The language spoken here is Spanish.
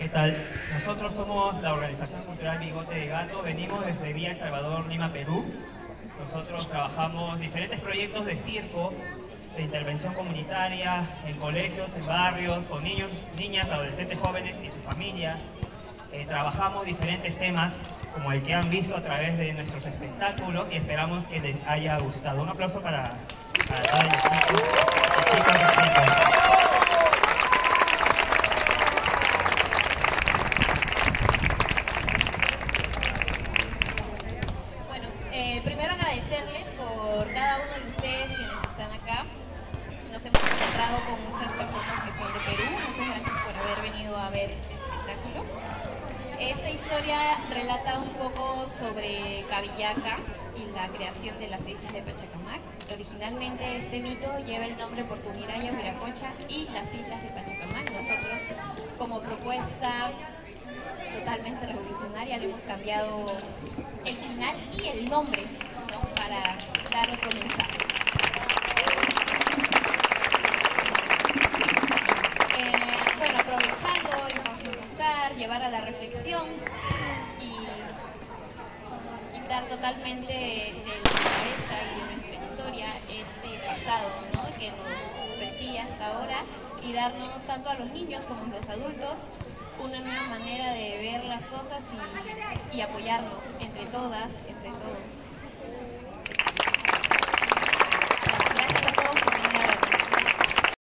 ¿Qué tal? Nosotros somos la organización cultural Bigote de Gato, venimos desde Villa El Salvador, Lima, Perú. Nosotros trabajamos diferentes proyectos de circo, de intervención comunitaria, en colegios, en barrios, con niños, niñas, adolescentes jóvenes y sus familias. Eh, trabajamos diferentes temas como el que han visto a través de nuestros espectáculos y esperamos que les haya gustado. Un aplauso para, eh, primero agradecerles por cada uno de ustedes quienes están acá. Nos hemos encontrado con muchas personas que son de Perú. Muchas gracias por haber venido a ver este espectáculo. Esta historia relata un poco sobre Cavillaca y la creación de las islas de Pachacamac. Originalmente este mito lleva el nombre por Pumiraya, Viracocha y las islas de Pachacamac. Nosotros, como propuesta totalmente revolucionaria, le hemos cambiado el final y el nombre ¿no? para dar otro mensaje. Eh, bueno, aprovechando concientizar, llevar a la reflexión y quitar totalmente de la cabeza y de nuestra historia este pasado ¿no? que nos persigue hasta ahora y darnos tanto a los niños como a los adultos una nueva manera de ver las cosas y, y apoyarnos entre todas, entre todos.